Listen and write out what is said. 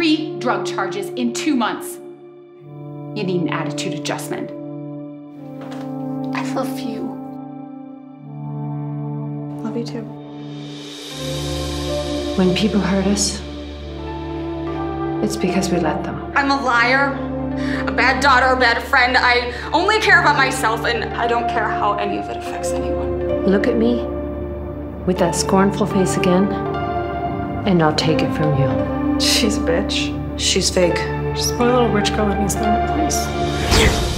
three drug charges in two months. You need an attitude adjustment. I love you. Love you too. When people hurt us, it's because we let them. I'm a liar, a bad daughter, a bad friend. I only care about myself, and I don't care how any of it affects anyone. Look at me with that scornful face again, and I'll take it from you. She's a bitch. She's fake. She's a poor little rich girl that needs therapy, please.